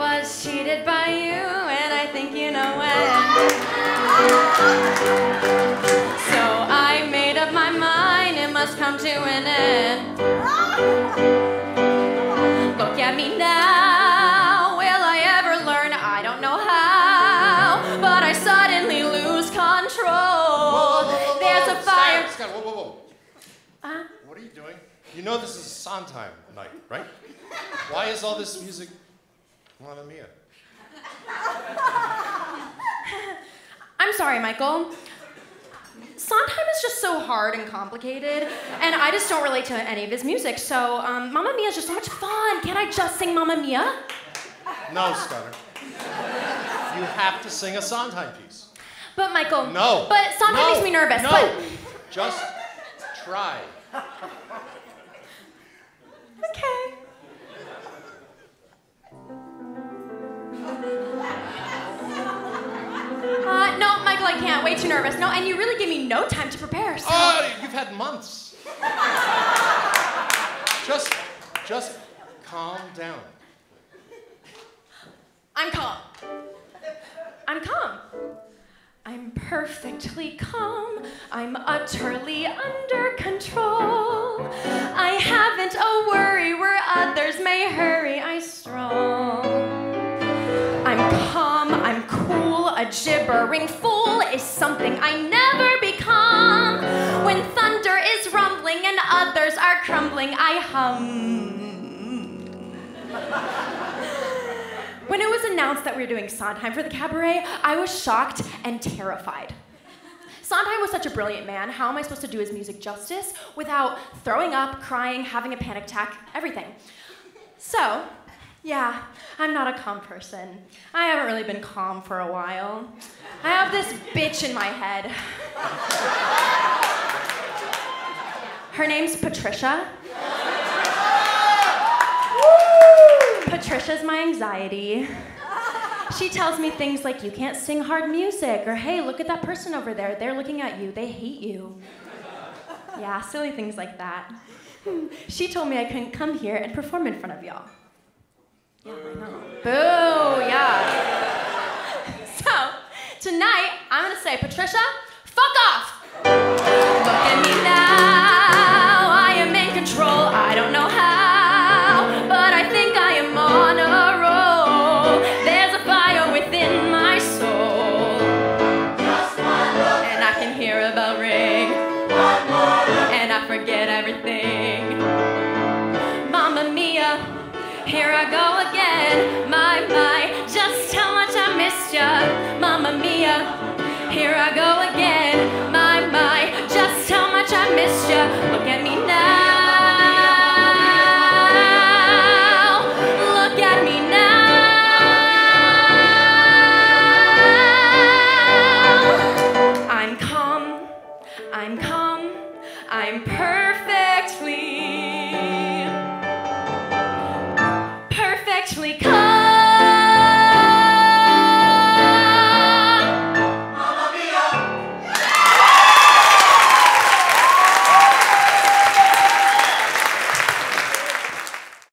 was cheated by you, and I think you know when. So I made up my mind, it must come to an end. Look at me now, will I ever learn? I don't know how, but I suddenly lose control. There's a fire. Scott, Scott, whoa, whoa, whoa. Uh, What are you doing? You know this is Sondheim night, right? Why is all this music Mamma Mia? I'm sorry, Michael. Sondheim is just so hard and complicated, and I just don't relate to any of his music. So, um, Mamma Mia is just so much fun. Can't I just sing Mamma Mia? No, Scudder. You have to sing a Sondheim piece. But Michael, No. But Sondheim No. makes me nervous. No. But Just try. okay. Can't. Way too nervous. No, and you really give me no time to prepare. So. Oh, you've had months. just, just calm down. I'm calm. I'm calm. I'm perfectly calm. I'm utterly under control. A gibbering fool is something I never become. When thunder is rumbling and others are crumbling, I hum. When it was announced that we were doing Sondheim for the cabaret, I was shocked and terrified. Sondheim was such a brilliant man. How am I supposed to do his music justice without throwing up, crying, having a panic attack, everything? So, yeah, I'm not a calm person. I haven't really been calm for a while. I have this bitch in my head. Her name's Patricia. Patricia's my anxiety. She tells me things like, you can't sing hard music, or hey, look at that person over there. They're looking at you. They hate you. Yeah, silly things like that. She told me I couldn't come here and perform in front of y'all. Yeah, I know. Boo, yeah. So, tonight, I'm gonna say, Patricia, fuck off! Look at me now, I am in control. I don't know how, but I think I am on a roll. There's a fire within my soul. And I can hear a bell ring. And I forget everything. Here I go again, my, my, just how much I missed ya, Mamma Mia. Here I go again, my, my, just how much I missed ya, look at me now. Look at me now. I'm calm, I'm calm, I'm perfect. actually come.